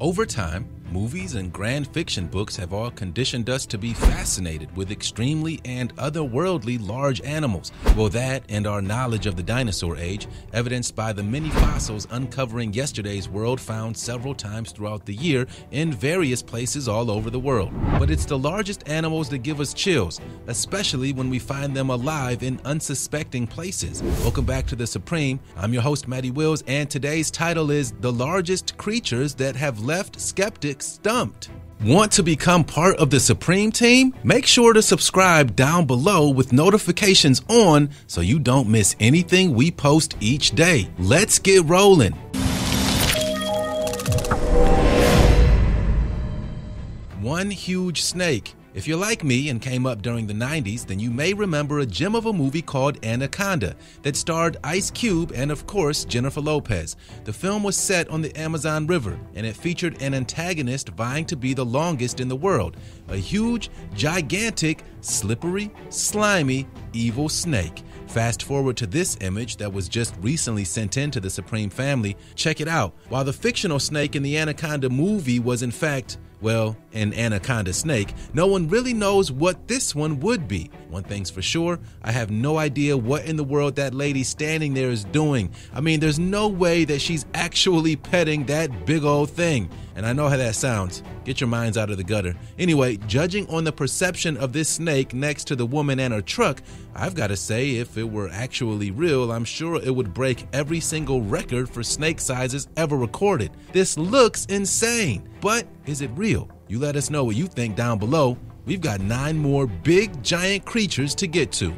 Over time, movies and grand fiction books have all conditioned us to be fascinated with extremely and otherworldly large animals. Well, that and our knowledge of the dinosaur age, evidenced by the many fossils uncovering yesterday's world found several times throughout the year in various places all over the world. But it's the largest animals that give us chills, especially when we find them alive in unsuspecting places. Welcome back to The Supreme. I'm your host, Matty Willz, and today's title is The Largest Creatures That Have left skeptics stumped. Want to become part of the Supreme team? Make sure to subscribe down below with notifications on so you don't miss anything we post each day. Let's get rolling. One huge snake if you're like me and came up during the 90s, then you may remember a gem of a movie called Anaconda that starred Ice Cube and, of course, Jennifer Lopez. The film was set on the Amazon River and it featured an antagonist vying to be the longest in the world a huge, gigantic, slippery, slimy, evil snake. Fast forward to this image that was just recently sent in to the Supreme family. Check it out. While the fictional snake in the Anaconda movie was, in fact, well, an anaconda snake, no one really knows what this one would be. One thing's for sure, I have no idea what in the world that lady standing there is doing. I mean, there's no way that she's actually petting that big old thing. And I know how that sounds. Get your minds out of the gutter. Anyway, judging on the perception of this snake next to the woman and her truck, I've got to say, if it were actually real, I'm sure it would break every single record for snake sizes ever recorded. This looks insane. But is it real? You let us know what you think down below. We've got nine more big giant creatures to get to.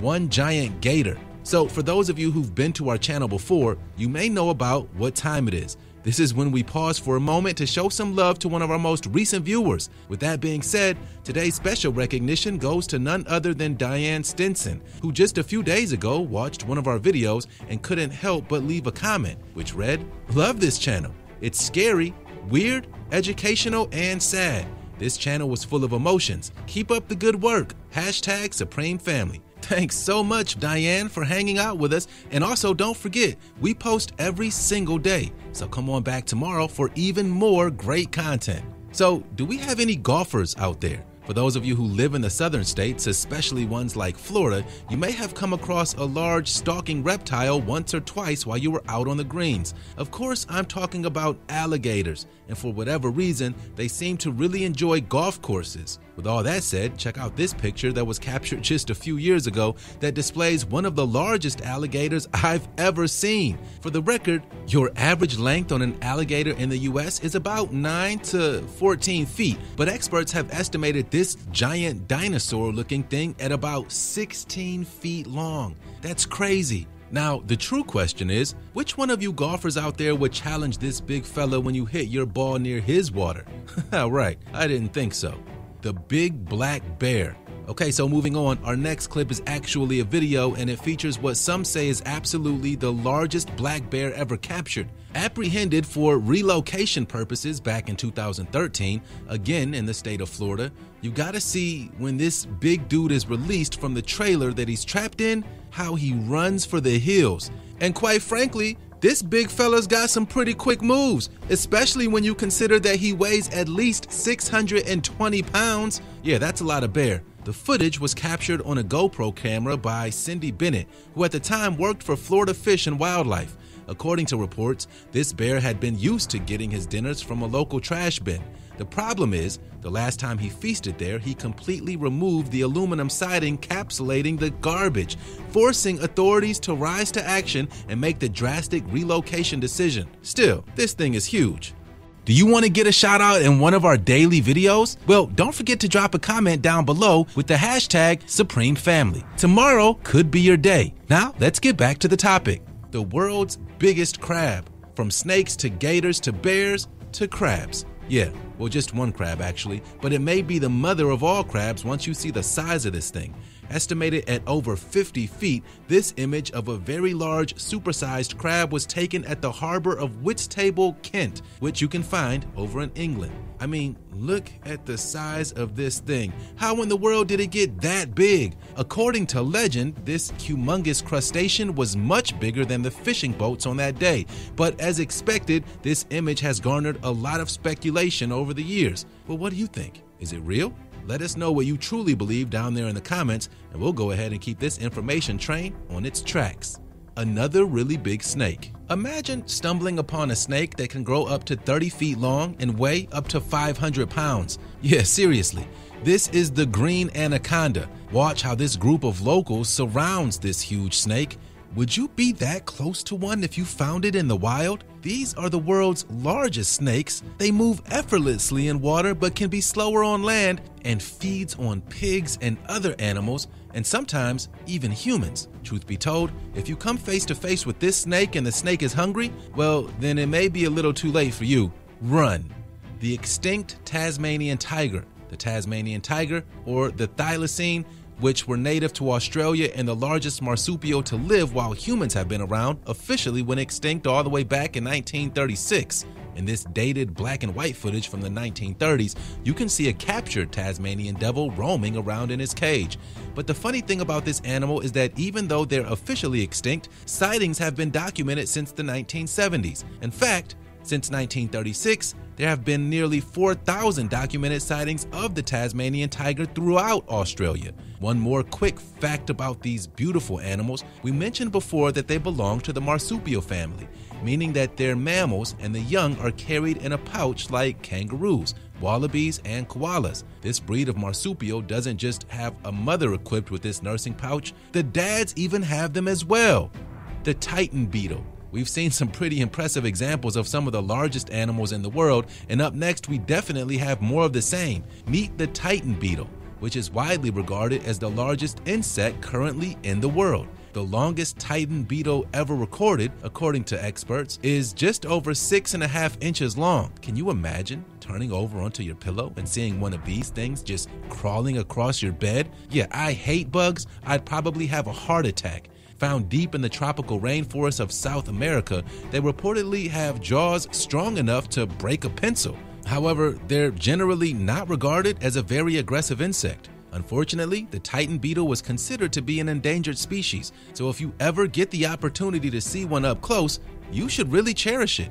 One giant gator. So, for those of you who've been to our channel before, you may know about what time it is. This is when we pause for a moment to show some love to one of our most recent viewers. With that being said, today's special recognition goes to none other than Diane Stinson, who just a few days ago watched one of our videos and couldn't help but leave a comment, which read, Love this channel. It's scary, weird, educational, and sad. This channel was full of emotions. Keep up the good work. Hashtag Supreme Family. Thanks so much, Diane, for hanging out with us. And also, don't forget, we post every single day. So come on back tomorrow for even more great content. So, do we have any golfers out there? For those of you who live in the southern states, especially ones like Florida, you may have come across a large stalking reptile once or twice while you were out on the greens. Of course, I'm talking about alligators, and for whatever reason, they seem to really enjoy golf courses. With all that said, check out this picture that was captured just a few years ago that displays one of the largest alligators I've ever seen. For the record, your average length on an alligator in the US is about 9 to 14 feet, but experts have estimated this giant dinosaur looking thing at about 16 feet long. That's crazy. Now, the true question is which one of you golfers out there would challenge this big fella when you hit your ball near his water? right, I didn't think so the big black bear. Okay, so moving on, our next clip is actually a video and it features what some say is absolutely the largest black bear ever captured. Apprehended for relocation purposes back in 2013, again in the state of Florida, you gotta see when this big dude is released from the trailer that he's trapped in, how he runs for the hills. And quite frankly, this big fella's got some pretty quick moves, especially when you consider that he weighs at least 620 pounds. Yeah, that's a lot of bear. The footage was captured on a GoPro camera by Cindy Bennett, who at the time worked for Florida Fish and Wildlife. According to reports, this bear had been used to getting his dinners from a local trash bin. The problem is, the last time he feasted there, he completely removed the aluminum siding capsulating the garbage, forcing authorities to rise to action and make the drastic relocation decision. Still, this thing is huge. Do you want to get a shout out in one of our daily videos? Well, don't forget to drop a comment down below with the hashtag Supreme Family. Tomorrow could be your day. Now, let's get back to the topic. The world's biggest crab. From snakes to gators to bears to crabs. Yeah, well, just one crab actually, but it may be the mother of all crabs once you see the size of this thing. Estimated at over 50 feet, this image of a very large, supersized crab was taken at the harbor of Whitstable, Kent, which you can find over in England. I mean, look at the size of this thing. How in the world did it get that big? According to legend, this humongous crustacean was much bigger than the fishing boats on that day. But as expected, this image has garnered a lot of speculation over the years. Well, what do you think? Is it real? Let us know what you truly believe down there in the comments, and we'll go ahead and keep this information train on its tracks. Another really big snake. Imagine stumbling upon a snake that can grow up to 30 feet long and weigh up to 500 pounds. Yeah, seriously. This is the green anaconda. Watch how this group of locals surrounds this huge snake would you be that close to one if you found it in the wild? These are the world's largest snakes. They move effortlessly in water but can be slower on land and feeds on pigs and other animals and sometimes even humans. Truth be told, if you come face to face with this snake and the snake is hungry, well, then it may be a little too late for you. Run. The extinct Tasmanian tiger, the Tasmanian tiger, or the thylacine, which were native to Australia and the largest marsupial to live while humans have been around, officially went extinct all the way back in 1936. In this dated black and white footage from the 1930s, you can see a captured Tasmanian devil roaming around in his cage. But the funny thing about this animal is that even though they're officially extinct, sightings have been documented since the 1970s. In fact, since 1936, there have been nearly 4,000 documented sightings of the Tasmanian tiger throughout Australia. One more quick fact about these beautiful animals we mentioned before that they belong to the marsupial family, meaning that they're mammals and the young are carried in a pouch like kangaroos, wallabies, and koalas. This breed of marsupial doesn't just have a mother equipped with this nursing pouch, the dads even have them as well. The Titan beetle We've seen some pretty impressive examples of some of the largest animals in the world, and up next we definitely have more of the same. Meet the Titan beetle, which is widely regarded as the largest insect currently in the world. The longest Titan beetle ever recorded, according to experts, is just over six and a half inches long. Can you imagine turning over onto your pillow and seeing one of these things just crawling across your bed? Yeah, I hate bugs. I'd probably have a heart attack. Found deep in the tropical rainforests of South America, they reportedly have jaws strong enough to break a pencil. However, they're generally not regarded as a very aggressive insect. Unfortunately, the Titan beetle was considered to be an endangered species, so if you ever get the opportunity to see one up close, you should really cherish it.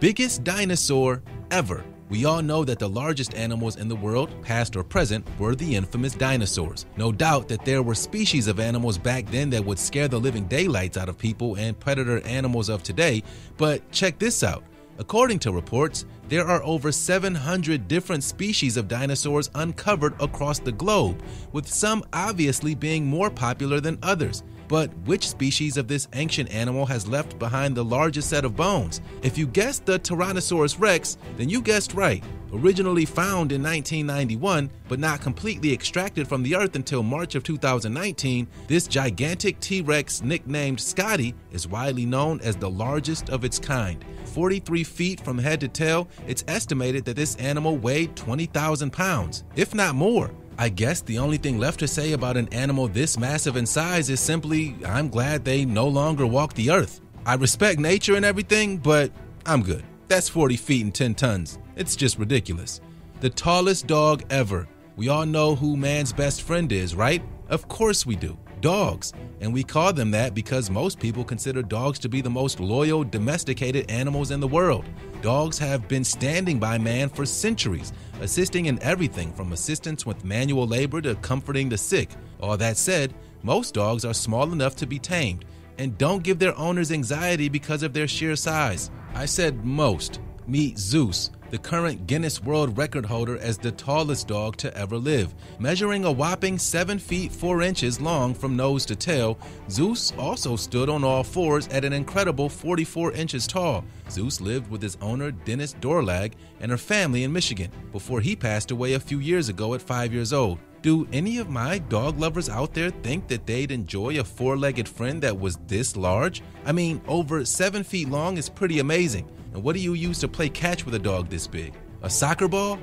Biggest dinosaur ever. We all know that the largest animals in the world, past or present, were the infamous dinosaurs. No doubt that there were species of animals back then that would scare the living daylights out of people and predator animals of today, but check this out. According to reports, there are over 700 different species of dinosaurs uncovered across the globe, with some obviously being more popular than others. But which species of this ancient animal has left behind the largest set of bones? If you guessed the Tyrannosaurus rex, then you guessed right. Originally found in 1991, but not completely extracted from the earth until March of 2019, this gigantic T Rex, nicknamed Scotty, is widely known as the largest of its kind. 43 feet from head to tail, it's estimated that this animal weighed 20,000 pounds, if not more. I guess the only thing left to say about an animal this massive in size is simply, I'm glad they no longer walk the earth. I respect nature and everything, but I'm good. That's 40 feet and 10 tons. It's just ridiculous. The tallest dog ever. We all know who man's best friend is, right? Of course we do dogs. And we call them that because most people consider dogs to be the most loyal domesticated animals in the world. Dogs have been standing by man for centuries, assisting in everything from assistance with manual labor to comforting the sick. All that said, most dogs are small enough to be tamed and don't give their owners anxiety because of their sheer size. I said most. Meet Zeus, the current Guinness World Record holder as the tallest dog to ever live. Measuring a whopping 7 feet 4 inches long from nose to tail, Zeus also stood on all fours at an incredible 44 inches tall. Zeus lived with his owner Dennis Doorlag and her family in Michigan before he passed away a few years ago at 5 years old. Do any of my dog lovers out there think that they'd enjoy a four legged friend that was this large? I mean, over seven feet long is pretty amazing. And what do you use to play catch with a dog this big? A soccer ball?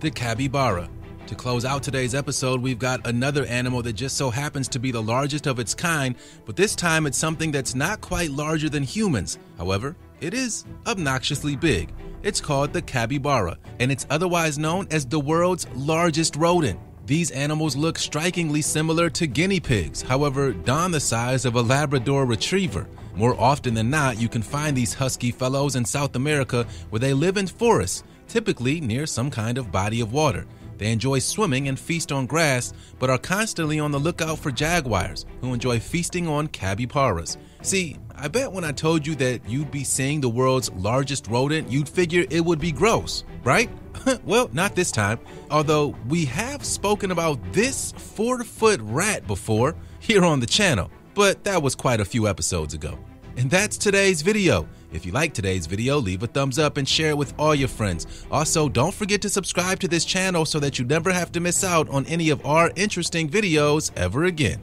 The capybara. To close out today's episode, we've got another animal that just so happens to be the largest of its kind, but this time it's something that's not quite larger than humans. However, it is obnoxiously big. It's called the capybara, and it's otherwise known as the world's largest rodent. These animals look strikingly similar to guinea pigs, however, don the size of a Labrador retriever. More often than not, you can find these husky fellows in South America where they live in forests, typically near some kind of body of water. They enjoy swimming and feast on grass, but are constantly on the lookout for jaguars, who enjoy feasting on capybaras. See, I bet when I told you that you'd be seeing the world's largest rodent, you'd figure it would be gross, right? well, not this time. Although we have spoken about this four foot rat before here on the channel, but that was quite a few episodes ago. And that's today's video. If you like today's video, leave a thumbs up and share it with all your friends. Also, don't forget to subscribe to this channel so that you never have to miss out on any of our interesting videos ever again.